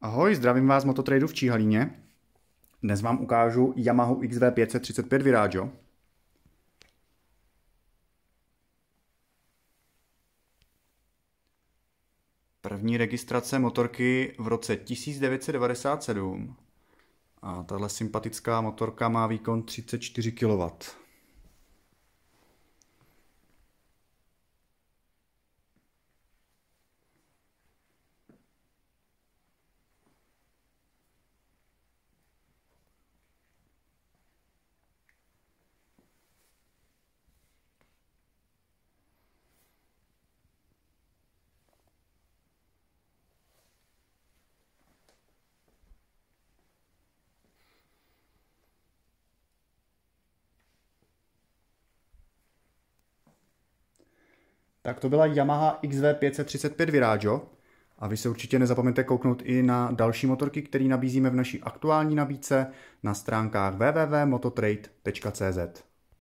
Ahoj, zdravím vás z Mototradu v Číhalíně. Dnes vám ukážu Yamaha XV535 Viraggio. První registrace motorky v roce 1997. A tahle sympatická motorka má výkon 34 kW. Tak to byla Yamaha XV535 Viraggio a vy se určitě nezapomeňte kouknout i na další motorky, které nabízíme v naší aktuální nabídce na stránkách www.mototrade.cz.